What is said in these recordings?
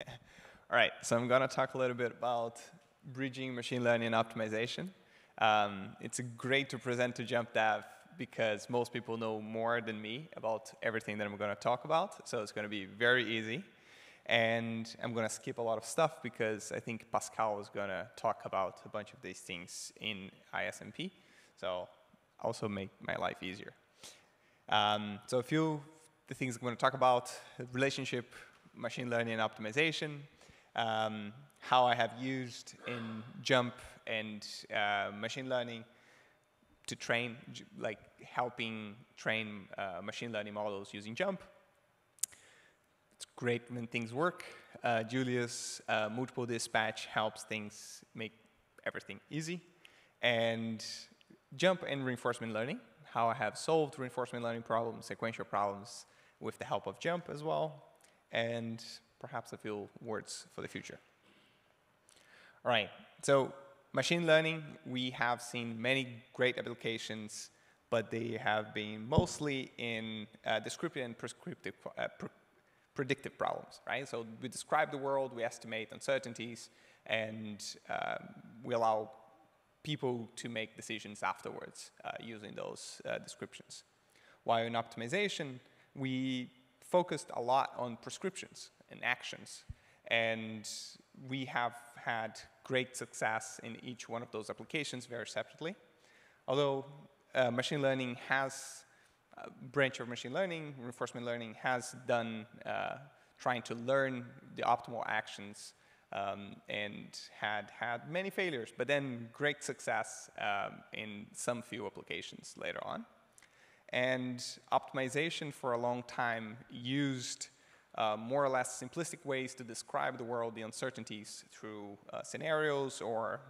All right, so I'm going to talk a little bit about bridging machine learning and optimization. Um, it's great to present to JuMP-dev because most people know more than me about everything that I'm going to talk about, so it's going to be very easy. And I'm going to skip a lot of stuff because I think Pascal is going to talk about a bunch of these things in ISMP, so also make my life easier. Um, so a few the things I'm going to talk about, relationship, machine learning and optimization, um, how I have used in JuMP and uh, machine learning to train, like helping train uh, machine learning models using JuMP. It's great when things work. Uh, Julia's uh, multiple dispatch helps things make everything easy. And JuMP and reinforcement learning, how I have solved reinforcement learning problems, sequential problems with the help of JuMP as well. And perhaps a few words for the future. All right, so machine learning, we have seen many great applications, but they have been mostly in uh, descriptive and prescriptive, uh, pr predictive problems, right? So we describe the world, we estimate uncertainties, and uh, we allow people to make decisions afterwards uh, using those uh, descriptions. While in optimization, we focused a lot on prescriptions and actions. And we have had great success in each one of those applications very separately. Although uh, machine learning has, uh, branch of machine learning, reinforcement learning has done uh, trying to learn the optimal actions um, and had had many failures, but then great success um, in some few applications later on. And optimization for a long time used uh, more or less simplistic ways to describe the world, the uncertainties through uh, scenarios or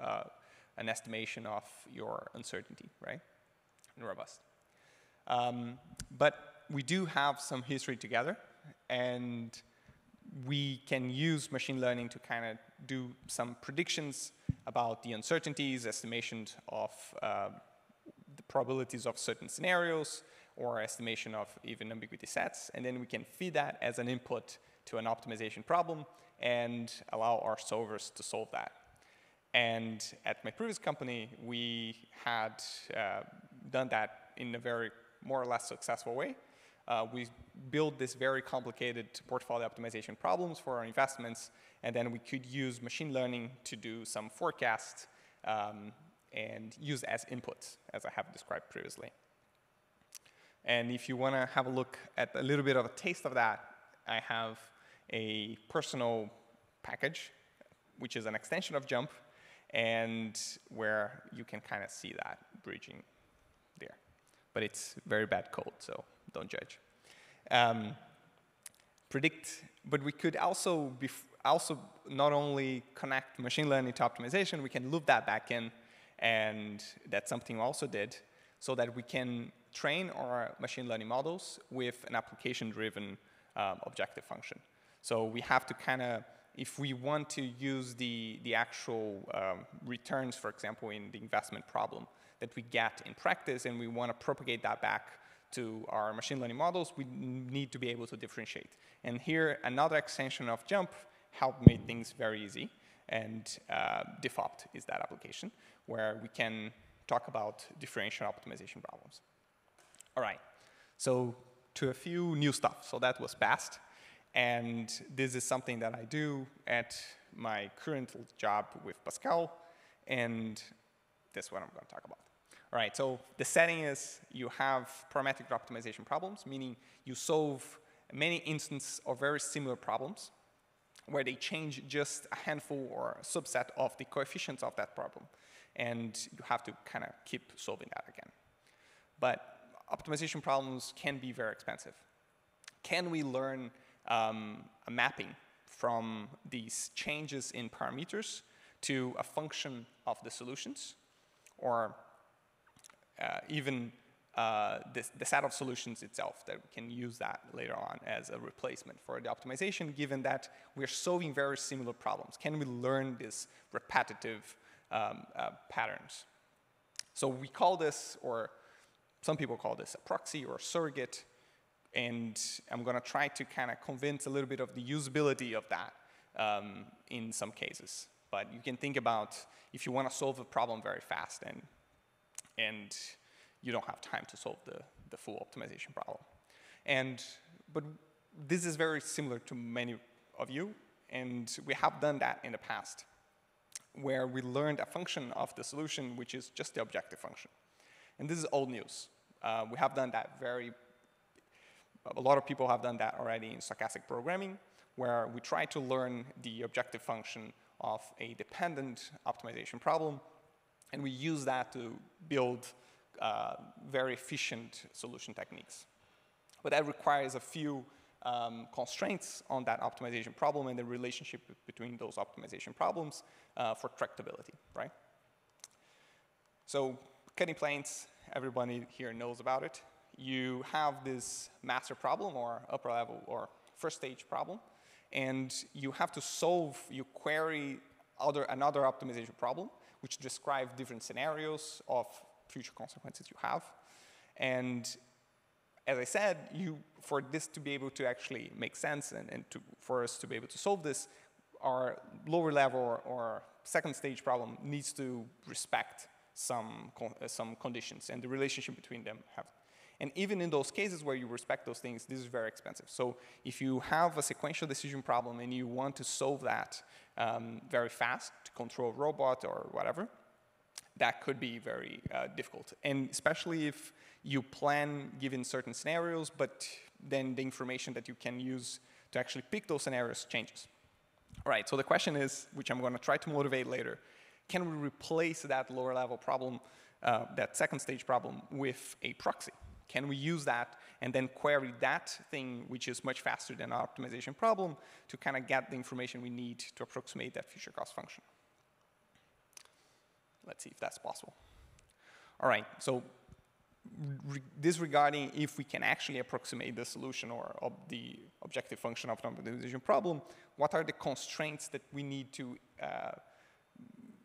uh, an estimation of your uncertainty, right? And robust. Um, but we do have some history together, and we can use machine learning to kind of do some predictions about the uncertainties, estimations of uh, probabilities of certain scenarios, or estimation of even ambiguity sets, and then we can feed that as an input to an optimization problem and allow our solvers to solve that. And at my previous company, we had uh, done that in a very more or less successful way. Uh, we built this very complicated portfolio optimization problems for our investments, and then we could use machine learning to do some forecast um, and use as inputs, as I have described previously. And if you want to have a look at a little bit of a taste of that, I have a personal package, which is an extension of JuMP, and where you can kind of see that bridging there. But it's very bad code, so don't judge. Um, predict, but we could also also not only connect machine learning to optimization, we can loop that back in, and that's something we also did, so that we can train our machine learning models with an application-driven um, objective function. So we have to kind of, if we want to use the, the actual um, returns, for example, in the investment problem that we get in practice, and we want to propagate that back to our machine learning models, we need to be able to differentiate. And here, another extension of JuMP helped make things very easy. And uh, DiffOpt is that application, where we can talk about differential optimization problems. All right, so to a few new stuff. So that was past. And this is something that I do at my current job with Pascal. And that's what I'm going to talk about. All right, so the setting is you have parametric optimization problems, meaning you solve many instances of very similar problems where they change just a handful or a subset of the coefficients of that problem. And you have to kind of keep solving that again. But optimization problems can be very expensive. Can we learn um, a mapping from these changes in parameters to a function of the solutions? Or uh, even uh, this, the set of solutions itself that we can use that later on as a replacement for the optimization given that we're solving very similar problems. Can we learn these repetitive um, uh, patterns? So we call this, or some people call this a proxy or a surrogate and I'm going to try to kind of convince a little bit of the usability of that um, in some cases. But you can think about if you want to solve a problem very fast and, and you don't have time to solve the, the full optimization problem. And, but this is very similar to many of you, and we have done that in the past, where we learned a function of the solution, which is just the objective function. And this is old news. Uh, we have done that very, a lot of people have done that already in stochastic programming, where we try to learn the objective function of a dependent optimization problem, and we use that to build uh, very efficient solution techniques. But that requires a few um, constraints on that optimization problem and the relationship between those optimization problems uh, for tractability, right? So cutting planes, everybody here knows about it. You have this master problem or upper level or first stage problem, and you have to solve, you query other, another optimization problem, which describes different scenarios of future consequences you have. And as I said, you, for this to be able to actually make sense and, and to, for us to be able to solve this, our lower level or, or second stage problem needs to respect some, con uh, some conditions and the relationship between them have. And even in those cases where you respect those things, this is very expensive. So if you have a sequential decision problem and you want to solve that um, very fast to control a robot or whatever, that could be very uh, difficult. And especially if you plan given certain scenarios, but then the information that you can use to actually pick those scenarios changes. All right, so the question is, which I'm going to try to motivate later, can we replace that lower level problem, uh, that second stage problem, with a proxy? Can we use that and then query that thing, which is much faster than our optimization problem, to kind of get the information we need to approximate that future cost function? Let's see if that's possible. All right, so disregarding if we can actually approximate the solution or ob the objective function of the optimization problem, what are the constraints that we need to uh,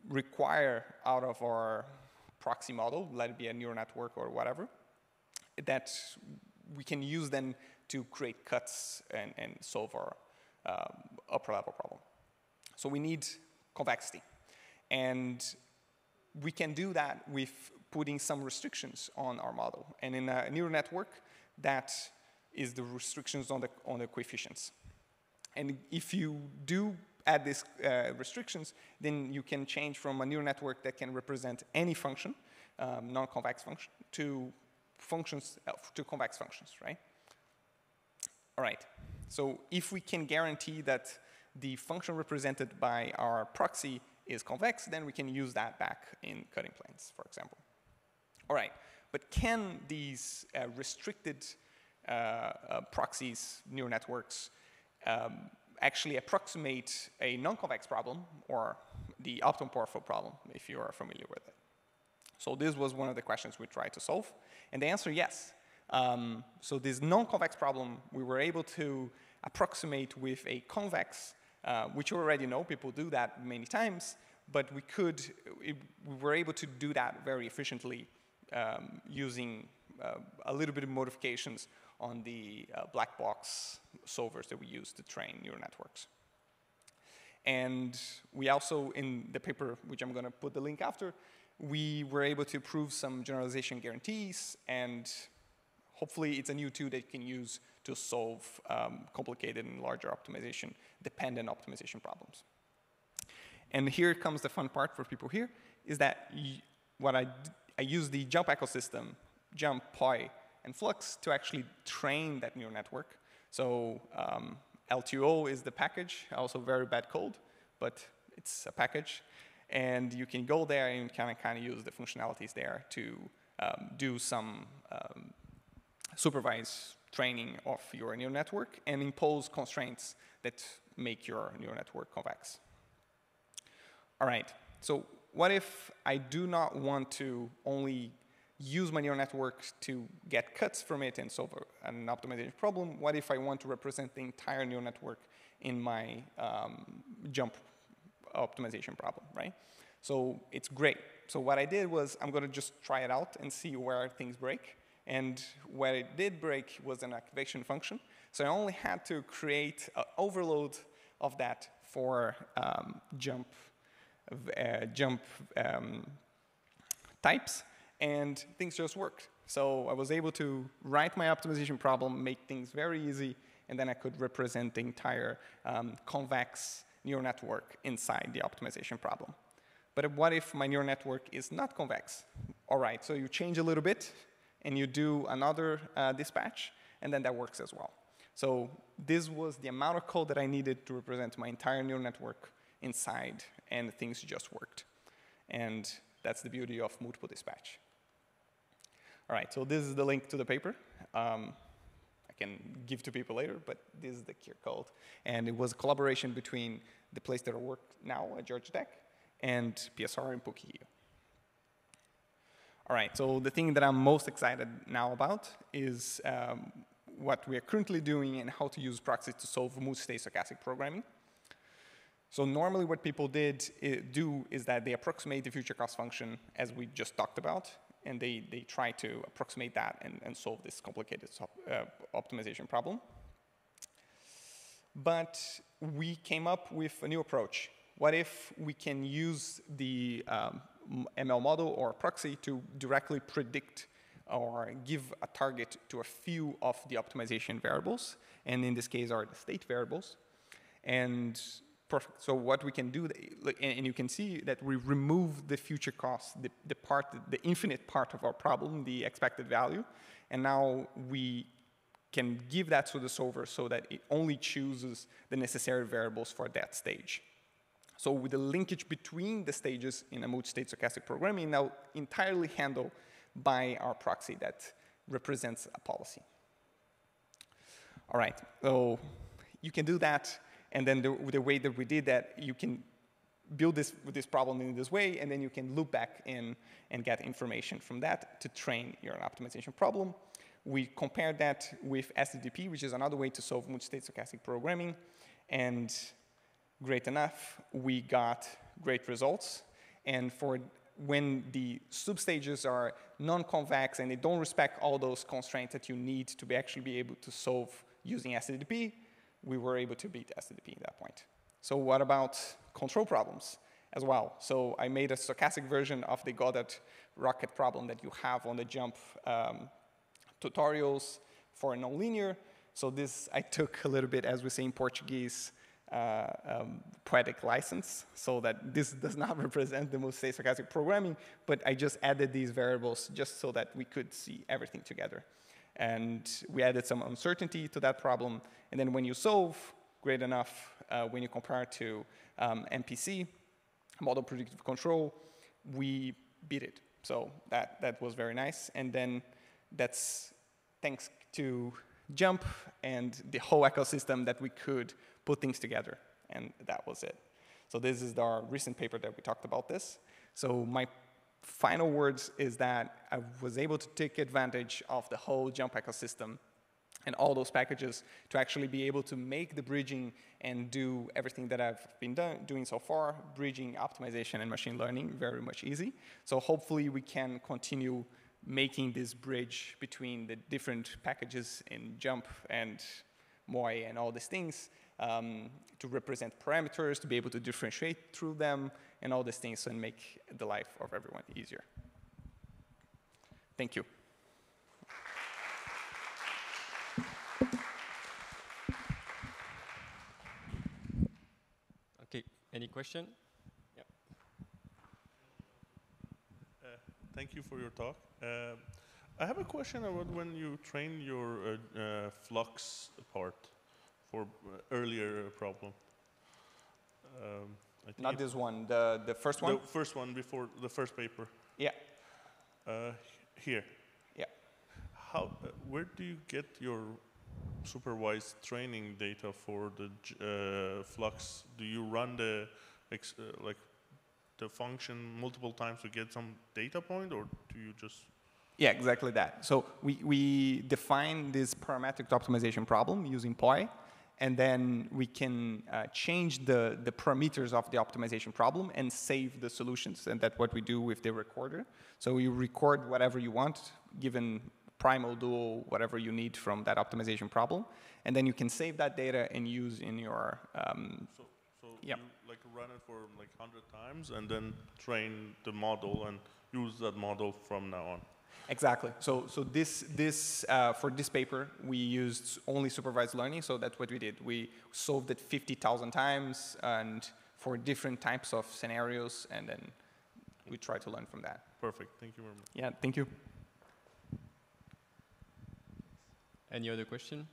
require out of our proxy model, let it be a neural network or whatever, that we can use then to create cuts and, and solve our um, upper level problem. So we need convexity. And we can do that with putting some restrictions on our model. And in a neural network, that is the restrictions on the, on the coefficients. And if you do add these uh, restrictions, then you can change from a neural network that can represent any function, um, non-convex function, to functions, uh, to convex functions, right? All right, so if we can guarantee that the function represented by our proxy is convex, then we can use that back in cutting planes, for example. All right, but can these uh, restricted uh, uh, proxies, neural networks, um, actually approximate a non-convex problem or the optimal power flow problem, if you are familiar with it? So this was one of the questions we tried to solve, and the answer yes. Um, so this non-convex problem, we were able to approximate with a convex uh, which you already know, people do that many times, but we could, it, we were able to do that very efficiently um, using uh, a little bit of modifications on the uh, black box solvers that we use to train neural networks. And we also, in the paper, which I'm going to put the link after, we were able to prove some generalization guarantees, and hopefully it's a new tool that you can use to solve um, complicated and larger optimization, dependent optimization problems. And here comes the fun part for people here, is that what I, I use the JuMP ecosystem, JuMP, POI, and Flux to actually train that neural network. So um, L2O is the package, also very bad code, but it's a package. And you can go there and kind of kind of use the functionalities there to um, do some um, supervised training of your neural network and impose constraints that make your neural network convex. All right, so what if I do not want to only use my neural network to get cuts from it and solve an optimization problem? What if I want to represent the entire neural network in my um, JuMP optimization problem, right? So it's great. So what I did was I'm going to just try it out and see where things break And where it did break was an activation function. So I only had to create an overload of that for um, JuMP, uh, JuMP um, types, and things just worked. So I was able to write my optimization problem, make things very easy, and then I could represent the entire um, convex neural network inside the optimization problem. But what if my neural network is not convex? All right, so you change a little bit, and you do another uh, dispatch, and then that works as well. So this was the amount of code that I needed to represent my entire neural network inside, and things just worked. And that's the beauty of multiple dispatch. All right, so this is the link to the paper. Um, I can give to people later, but this is the QR code. And it was a collaboration between the place that I work now at Georgia Tech and PSR and PUC-Rio. All right, so the thing that I'm most excited now about is um, what we are currently doing and how to use proxies to solve multi-stage stochastic programming. So normally what people did eh, do is that they approximate the future cost function as we just talked about, and they, they try to approximate that and, and solve this complicated uh, optimization problem. But we came up with a new approach. What if we can use the um, ML model or proxy to directly predict or give a target to a few of the optimization variables, and in this case are the state variables. And perfect. So what we can do, and you can see that we remove the future cost, the, the part, the infinite part of our problem, the expected value, and now we can give that to the solver so that it only chooses the necessary variables for that stage. So with the linkage between the stages in a multi-stage stochastic programming now entirely handled by our proxy that represents a policy. All right, so you can do that, and then the, the way that we did that, you can build this, with this problem in this way, and then you can loop back in and get information from that to train your optimization problem. We compared that with SDDP, which is another way to solve multi-stage stochastic programming, and great enough, we got great results. And for when the substages are non-convex and they don't respect all those constraints that you need to be actually be able to solve using SDDP, we were able to beat SDDP at that point. So what about control problems as well? So I made a stochastic version of the Goddard rocket problem that you have on the JuMP um, tutorials for nonlinear. So this I took a little bit, as we say in Portuguese, uh, um, poetic license so that this does not represent the most stochastic programming, but I just added these variables just so that we could see everything together. And we added some uncertainty to that problem. And then when you solve, great enough, uh, when you compare to um, MPC, model predictive control, we beat it. So that, that was very nice. And then that's thanks to JuMP and the whole ecosystem that we could put things together. And that was it. So this is our recent paper that we talked about this. So my final words is that I was able to take advantage of the whole JuMP ecosystem and all those packages to actually be able to make the bridging and do everything that I've been done, doing so far, bridging, optimization, and machine learning very much easy. So hopefully we can continue making this bridge between the different packages in JuMP and MOI and all these things um, to represent parameters, to be able to differentiate through them, and all these things and make the life of everyone easier. Thank you. Okay, any question? Yeah. Uh, thank you for your talk. Uh, I have a question about when you train your uh, uh flux part for uh, earlier problem. Um, Not this one, the, the first one? The first one before the first paper. Yeah. Uh, here. Yeah. How, uh, where do you get your supervised training data for the uh, flux? Do you run the uh, like the function multiple times to get some data point, or do you just? Yeah, exactly that. So we, we define this parametric optimization problem using POI, and then we can uh, change the, the parameters of the optimization problem and save the solutions. And that's what we do with the recorder. So you record whatever you want, given primal, dual, whatever you need from that optimization problem. And then you can save that data and use in your, um, So, so Yep. you like run it for like 100 times and then train the model and use that model from now on. Exactly. So, so this, this uh, for this paper, we used only supervised learning. So that's what we did. We solved it 50,000 times and for different types of scenarios. And then we try to learn from that. Perfect. Thank you very much. Yeah, thank you. Any other question?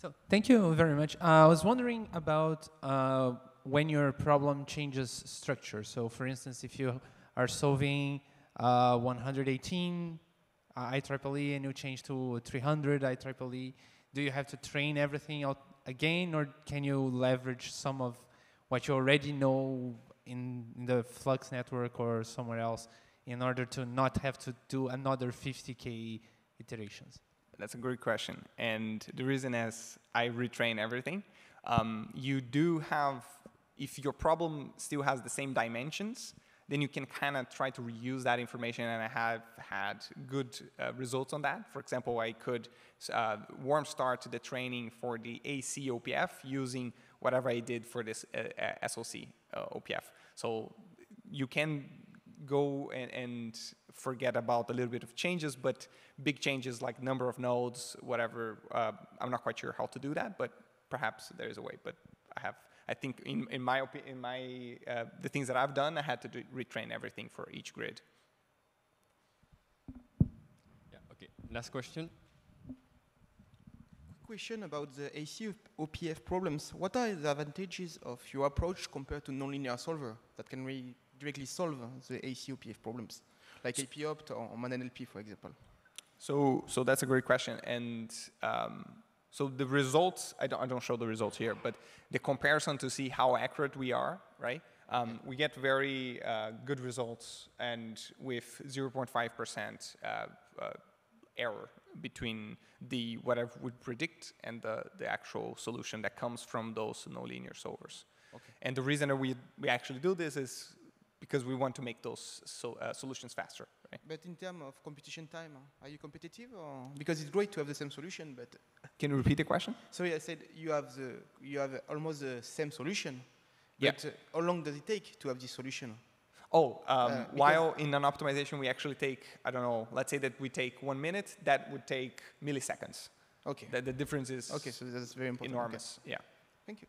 So thank you very much. Uh, I was wondering about uh, when your problem changes structure. So for instance, if you are solving uh, 118 uh, IEEE and you change to 300 IEEE, do you have to train everything out again or can you leverage some of what you already know in, in the Flux network or somewhere else in order to not have to do another 50K iterations? That's a great question. And the reason is I retrain everything. Um, you do have, if your problem still has the same dimensions, then you can kind of try to reuse that information. And I have had good uh, results on that. For example, I could uh, warm start to the training for the AC OPF using whatever I did for this uh, uh, SOC uh, OPF. So you can go and, and forget about a little bit of changes, but big changes like number of nodes, whatever, uh, I'm not quite sure how to do that, but perhaps there is a way. But I have, I think in, in my, opi- in my uh, the things that I've done, I had to do, retrain everything for each grid. Yeah, okay. Last question. question about the AC OPF problems. What are the advantages of your approach compared to nonlinear solver that can really directly solve the AC OPF problems, like Ipopt or MadNLP, for example? So, so that's a great question. And um, so the results, I don't, I don't show the results here, but the comparison to see how accurate we are, right? Um, we get very uh, good results and with 0.5% uh, uh, error between the whatever we predict and the, the actual solution that comes from those nonlinear solvers. Okay. And the reason that we, we actually do this is because we want to make those so, uh, solutions faster, right? But in terms of computation time, are you competitive? Or? Because it's great to have the same solution, but Can you repeat the question? sorry, I said you have the you have almost the same solution. Yeah. But uh, how long does it take to have this solution? Oh, um, Uh, while in an optimization we actually take, I don't know, let's say that we take one minute, that would take milliseconds. Okay. The, the difference is Okay, so that's very important. Okay. enormous. Yeah. Thank you.